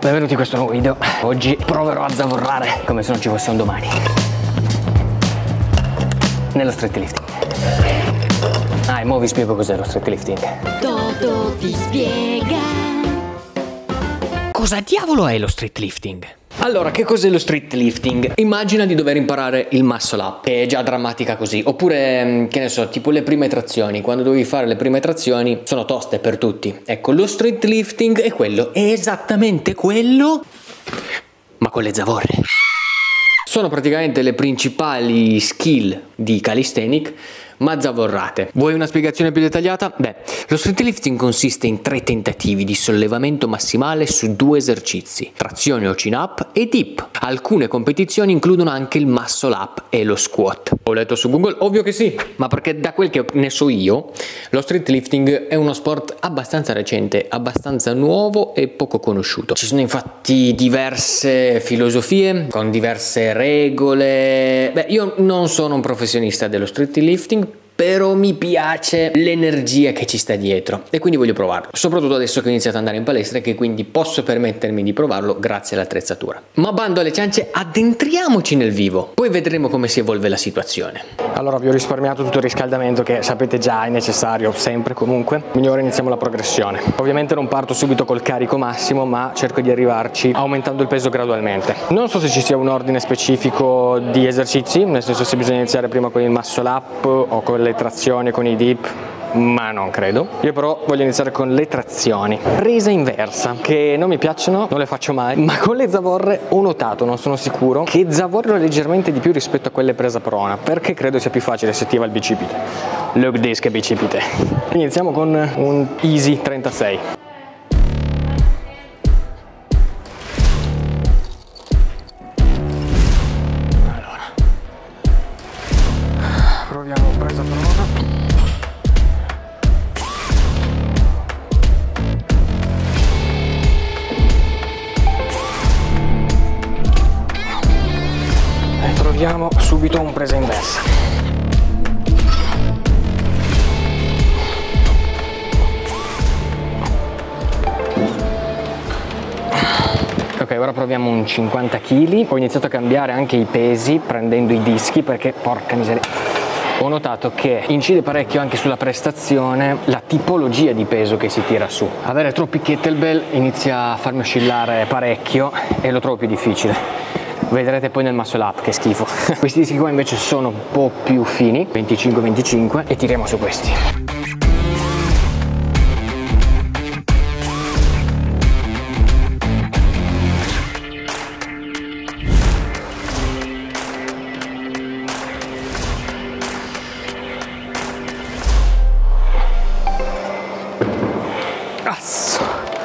benvenuti in questo nuovo video. Oggi proverò a zavorrare come se non ci fosse un domani. Nello street lifting. Ah, e mo vi spiego cos'è lo street lifting. Toto ti spiega. Cosa diavolo è lo street lifting? Allora, che cos'è lo street lifting? Immagina di dover imparare il muscle up, che è già drammatica così. Oppure, mm, che ne so, tipo le prime trazioni. Quando dovevi fare le prime trazioni sono toste per tutti. Ecco, lo street lifting è quello, è esattamente quello, ma con le zavorre. Sono praticamente le principali skill di calisthenic ma zavorrate. Vuoi una spiegazione più dettagliata? Beh, lo street lifting consiste in tre tentativi di sollevamento massimale su due esercizi, trazione o chin up e dip. Alcune competizioni includono anche il muscle up e lo squat. Ho letto su Google, ovvio che sì, ma perché da quel che ne so io, lo street lifting è uno sport abbastanza recente, abbastanza nuovo e poco conosciuto. Ci sono infatti diverse filosofie con diverse regole. Beh, io non sono un professionista dello street lifting, però mi piace l'energia che ci sta dietro e quindi voglio provarlo. Soprattutto adesso che ho iniziato ad andare in palestra e che quindi posso permettermi di provarlo grazie all'attrezzatura. Ma bando alle ciance, addentriamoci nel vivo, poi vedremo come si evolve la situazione. Allora vi ho risparmiato tutto il riscaldamento che sapete già è necessario sempre comunque, quindi ora iniziamo la progressione. Ovviamente non parto subito col carico massimo ma cerco di arrivarci aumentando il peso gradualmente. Non so se ci sia un ordine specifico di esercizi, nel senso se bisogna iniziare prima con il muscle up o con le trazioni, con i dip, ma non credo. Io però voglio iniziare con le trazioni. Presa inversa, che non mi piacciono, non le faccio mai, ma con le zavorre ho notato, non sono sicuro, che zavorro leggermente di più rispetto a quelle presa prona, perché credo sia più facile se ti va il bicipite. Look this che bicipite. Iniziamo con un easy 36. Subito un presa inversa. Ok, ora proviamo un 50 kg. Ho iniziato a cambiare anche i pesi prendendo i dischi perché porca miseria. Ho notato che incide parecchio anche sulla prestazione la tipologia di peso che si tira su. Avere troppi kettlebell inizia a farmi oscillare parecchio e lo trovo più difficile. Vedrete poi nel muscle up che schifo. questi dischi qua invece sono un po' più fini, 25-25 e tiriamo su questi.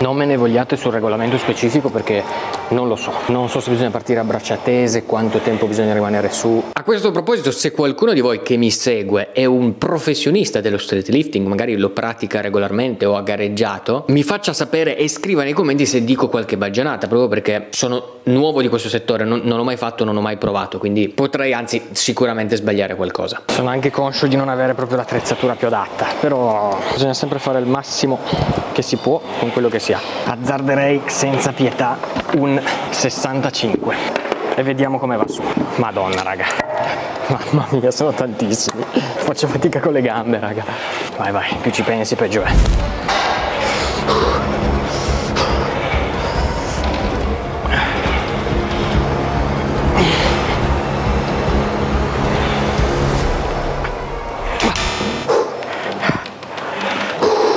Non me ne vogliate sul regolamento specifico perché non lo so. Non so se bisogna partire a braccia tese, quanto tempo bisogna rimanere su. A questo proposito, se qualcuno di voi che mi segue è un professionista dello street lifting, magari lo pratica regolarmente o ha gareggiato, mi faccia sapere e scriva nei commenti se dico qualche baggianata, proprio perché sono nuovo di questo settore, non, non l'ho mai fatto, non ho mai provato, quindi potrei anzi sicuramente sbagliare qualcosa. Sono anche conscio di non avere proprio l'attrezzatura più adatta, però bisogna sempre fare il massimo che si può con quello che si ha. Azzarderei senza pietà un 65 e vediamo come va su. Madonna raga, mamma mia sono tantissimi, faccio fatica con le gambe raga. Vai vai, più ci pensi peggio è.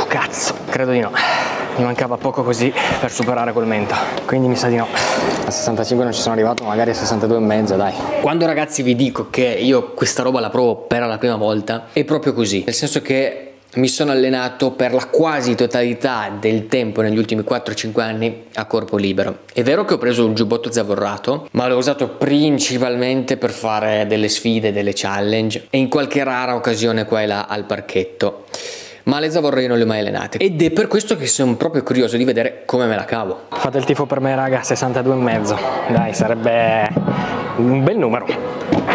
Cazzo, credo di no. Mi mancava poco così per superare quel mento. Quindi mi sa di no. A 65 non ci sono arrivato, magari a 62 e mezzo, dai. Quando ragazzi vi dico che io questa roba la provo per la prima volta, è proprio così. Nel senso che mi sono allenato per la quasi totalità del tempo negli ultimi 4-5 anni a corpo libero. È vero che ho preso un giubbotto zavorrato, ma l'ho usato principalmente per fare delle sfide, delle challenge e in qualche rara occasione qua e là al parchetto. Ma le zavorre io non le ho mai allenate ed è per questo che sono proprio curioso di vedere come me la cavo. Fate il tifo per me raga, 62 e mezzo. Dai, sarebbe un bel numero.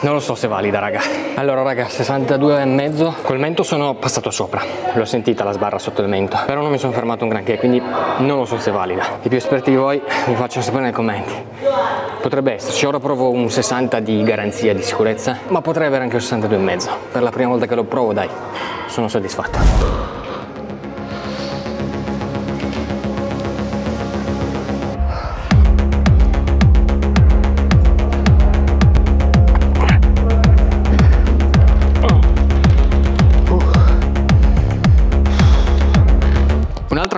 Non lo so se è valida raga. Allora raga 62 e mezzo. Col mento sono passato sopra. L'ho sentita la sbarra sotto il mento. Però non mi sono fermato un granché quindi non lo so se è valida. I più esperti di voi mi facciano sapere nei commenti. Potrebbe esserci. Ora provo un 60 di garanzia di sicurezza ma potrei avere anche un 62 e mezzo. Per la prima volta che lo provo dai sono soddisfatto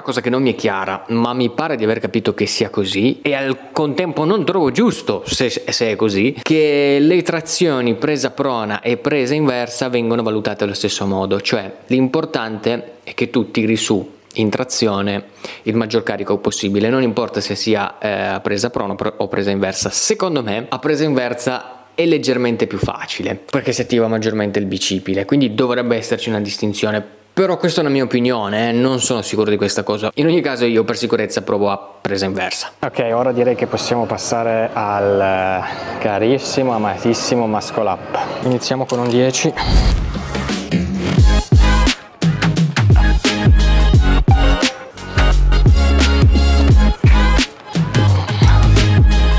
cosa che non mi è chiara, ma mi pare di aver capito che sia così e al contempo non trovo giusto, se, se è così, che le trazioni presa prona e presa inversa vengono valutate allo stesso modo, cioè l'importante è che tu tiri su in trazione il maggior carico possibile, non importa se sia eh, presa prona o presa inversa. Secondo me a presa inversa è leggermente più facile perché si attiva maggiormente il bicipite, quindi dovrebbe esserci una distinzione però questa è una mia opinione, eh? non sono sicuro di questa cosa. In ogni caso io per sicurezza provo a presa inversa. Ok, ora direi che possiamo passare al eh, carissimo, amatissimo muscle up. Iniziamo con un 10.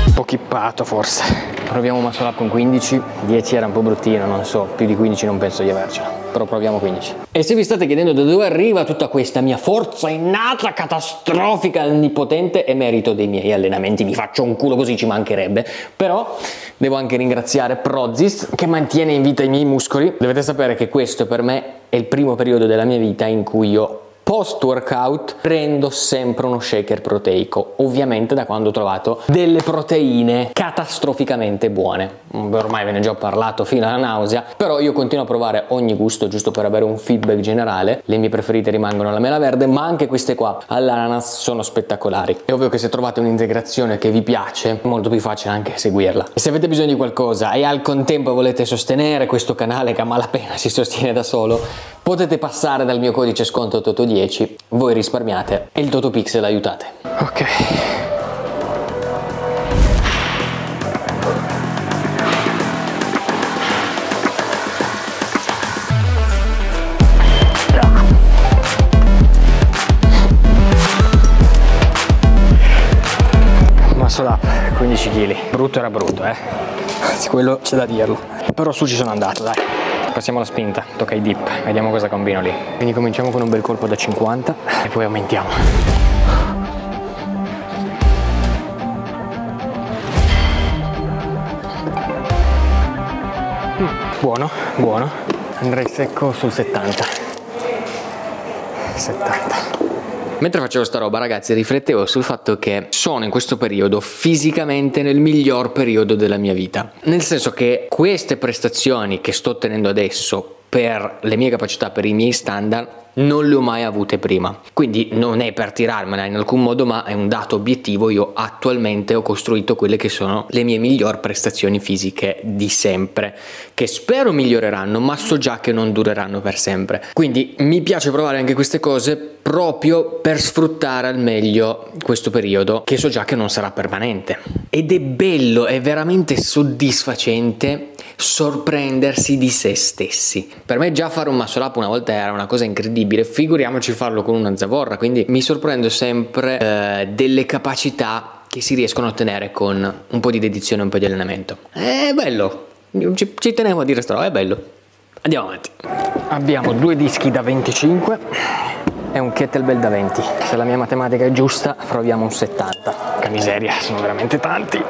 Un po' chippato forse. Proviamo muscle up con 15, 10 era un po' bruttino, non so, più di 15 non penso di avercela però proviamo 15. E se vi state chiedendo da dove arriva tutta questa mia forza innata, catastrofica, onnipotente, è merito dei miei allenamenti, mi faccio un culo così ci mancherebbe, però devo anche ringraziare Prozis che mantiene in vita i miei muscoli. Dovete sapere che questo per me è il primo periodo della mia vita in cui io post workout prendo sempre uno shaker proteico ovviamente da quando ho trovato delle proteine catastroficamente buone. Ormai ve ne ho già parlato fino alla nausea però io continuo a provare ogni gusto giusto per avere un feedback generale. Le mie preferite rimangono la mela verde ma anche queste qua all'ananas sono spettacolari. È ovvio che se trovate un'integrazione che vi piace è molto più facile anche seguirla. E se avete bisogno di qualcosa e al contempo volete sostenere questo canale che a malapena si sostiene da solo potete passare dal mio codice sconto TOTO10, voi risparmiate e il TOTOPixel aiutate. Ok. Muscle up, 15 kg. Brutto era brutto, eh. Quello c'è da dirlo. Però su ci sono andato, dai passiamo alla spinta, tocca i dip, vediamo cosa combino lì. Quindi cominciamo con un bel colpo da 50 e poi aumentiamo. Mm, buono, buono. Andrei secco sul 70. 70. Mentre facevo sta roba ragazzi riflettevo sul fatto che sono in questo periodo fisicamente nel miglior periodo della mia vita. Nel senso che queste prestazioni che sto ottenendo adesso per le mie capacità, per i miei standard, non le ho mai avute prima. Quindi non è per tirarmela in alcun modo, ma è un dato obiettivo. Io attualmente ho costruito quelle che sono le mie migliori prestazioni fisiche di sempre, che spero miglioreranno, ma so già che non dureranno per sempre. Quindi mi piace provare anche queste cose proprio per sfruttare al meglio questo periodo che so già che non sarà permanente. Ed è bello, è veramente soddisfacente sorprendersi di se stessi. Per me già fare un muscle up una volta era una cosa incredibile, figuriamoci farlo con una zavorra, quindi mi sorprendo sempre eh, delle capacità che si riescono a ottenere con un po' di dedizione e un po' di allenamento. È bello, ci, ci tenevo a dire sto, è bello. Andiamo avanti. Abbiamo due dischi da 25 e un kettlebell da 20. Se la mia matematica è giusta, proviamo un 70. Che miseria, sono veramente tanti.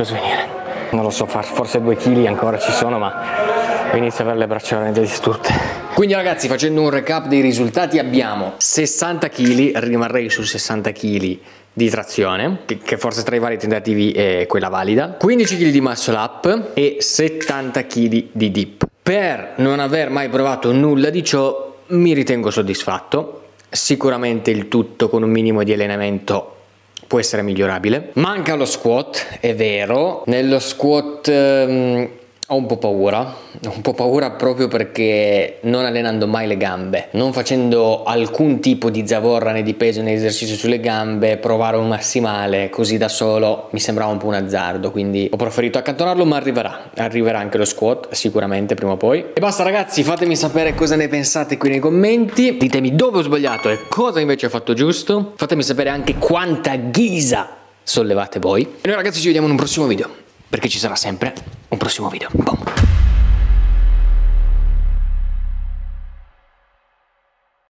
Sento svenire. Non lo so, forse due kg ancora ci sono, ma inizio a avere le braccia veramente distrutte. Quindi ragazzi, facendo un recap dei risultati, abbiamo 60 kg, rimarrei su 60 kg di trazione, che forse tra i vari tentativi è quella valida, 15 kg di muscle up e 70 kg di dip. Per non aver mai provato nulla di ciò, mi ritengo soddisfatto. Sicuramente il tutto con un minimo di allenamento può essere migliorabile. Manca lo squat, è vero. Nello squat ehm, ho un po' paura, ho un po' paura proprio perché non allenando mai le gambe, non facendo alcun tipo di zavorra né di peso né esercizio sulle gambe, provare un massimale così da solo mi sembrava un po' un azzardo, quindi ho preferito accantonarlo, ma arriverà, arriverà anche lo squat sicuramente prima o poi. E basta ragazzi, fatemi sapere cosa ne pensate qui nei commenti, ditemi dove ho sbagliato e cosa invece ho fatto giusto, fatemi sapere anche quanta ghisa sollevate voi. E noi ragazzi ci vediamo in un prossimo video perché ci sarà sempre un prossimo video. Boom.